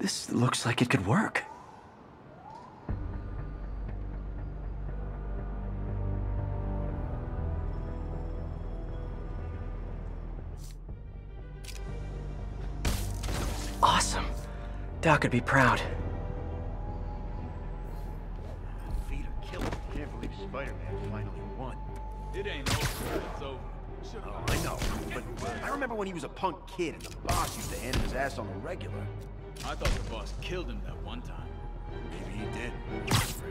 This looks like it could work. Awesome. Doc would be proud. Feet are killing. Can't believe Spider-Man finally won. It ain't over. It's over. Oh, I know, but I remember when he was a punk kid and the boss used to hand him his ass on the regular. I thought the boss killed him that one time. Maybe he did.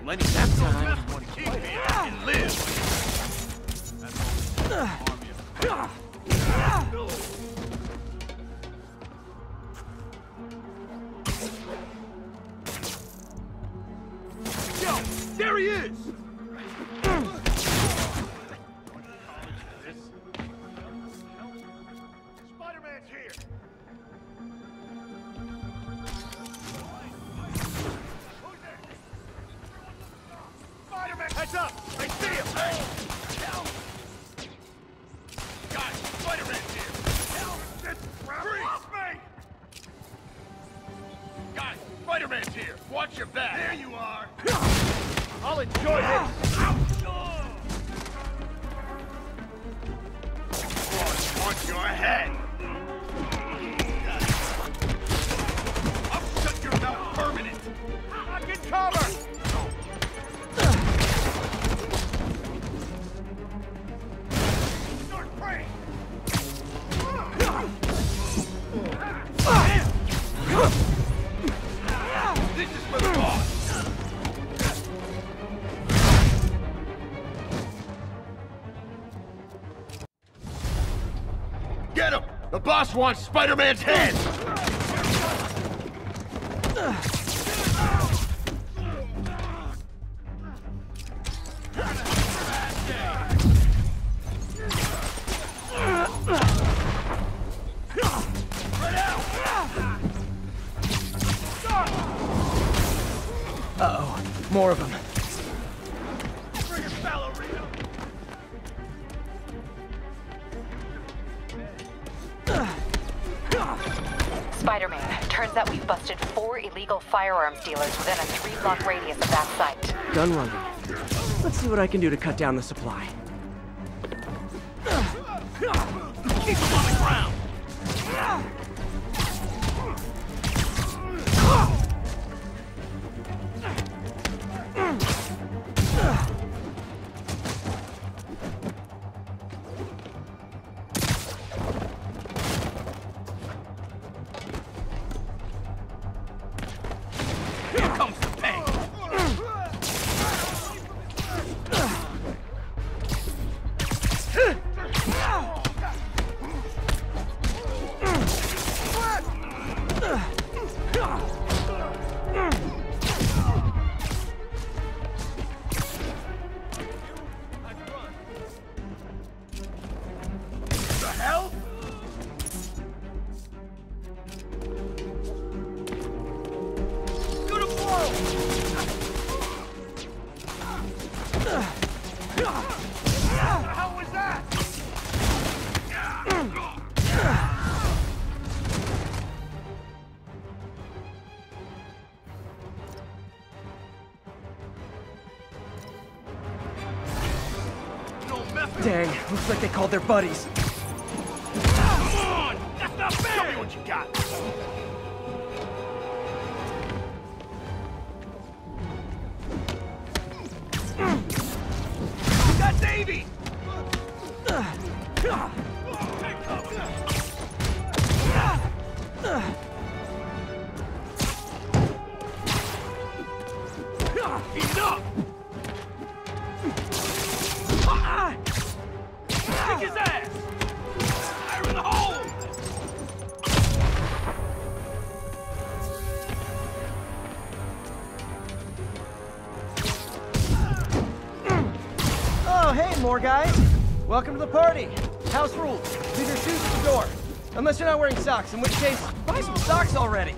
Lenny, that's the time. One keep me and live. That's all. Army of Spider-Man's here! Watch your back! There you are! I'll enjoy this! Watch your head! I'll shut your mouth permanent! I can cover! The boss wants Spider-Man's head! Uh-oh, more of them. Spider-Man, turns out we've busted four illegal firearms dealers within a three-block radius of that site. Gun running. Let's see what I can do to cut down the supply. Keep him on the ground! Dang, looks like they called their buddies. Come on! That's not fair! Show me what you got! You Guys. Welcome to the party. House rules. Leave your shoes at the door. Unless you're not wearing socks, in which case, buy some socks already.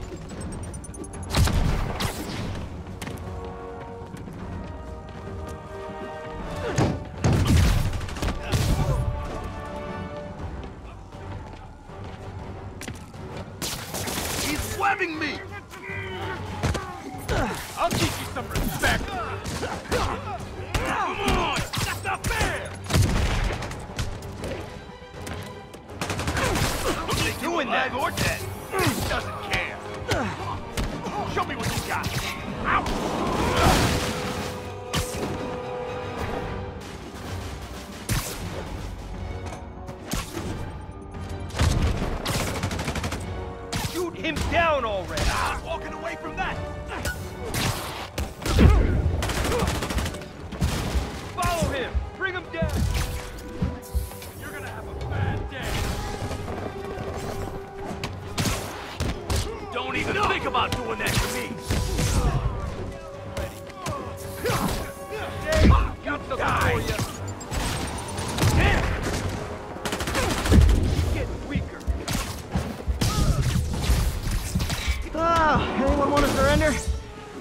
Him down already! I'm walking away from that! Follow him! Bring him down! You're gonna have a bad day! Don't even think about doing that to me!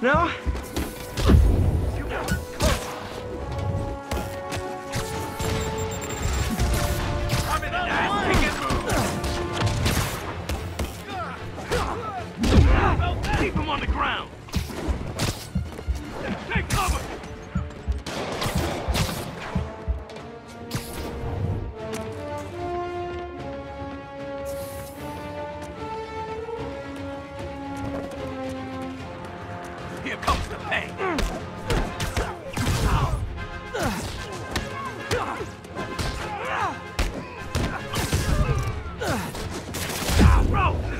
No? Keep him on the ground! Bro!